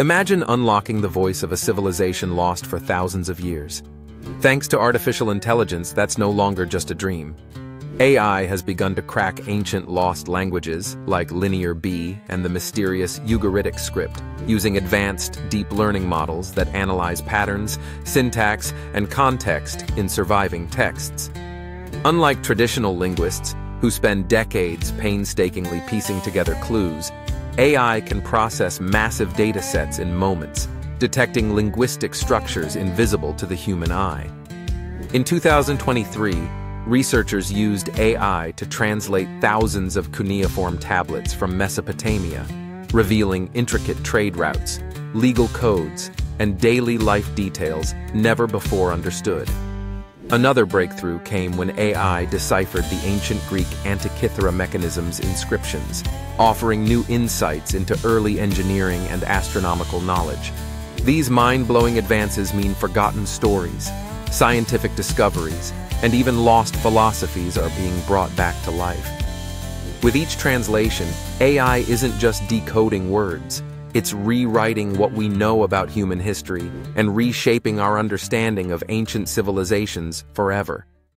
Imagine unlocking the voice of a civilization lost for thousands of years. Thanks to artificial intelligence, that's no longer just a dream. AI has begun to crack ancient lost languages like Linear B and the mysterious Ugaritic script, using advanced deep learning models that analyze patterns, syntax, and context in surviving texts. Unlike traditional linguists, who spend decades painstakingly piecing together clues, AI can process massive data sets in moments, detecting linguistic structures invisible to the human eye. In 2023, researchers used AI to translate thousands of cuneiform tablets from Mesopotamia, revealing intricate trade routes, legal codes, and daily life details never before understood. Another breakthrough came when AI deciphered the ancient Greek Antikythera mechanism's inscriptions, offering new insights into early engineering and astronomical knowledge. These mind-blowing advances mean forgotten stories, scientific discoveries, and even lost philosophies are being brought back to life. With each translation, AI isn't just decoding words, it's rewriting what we know about human history and reshaping our understanding of ancient civilizations forever.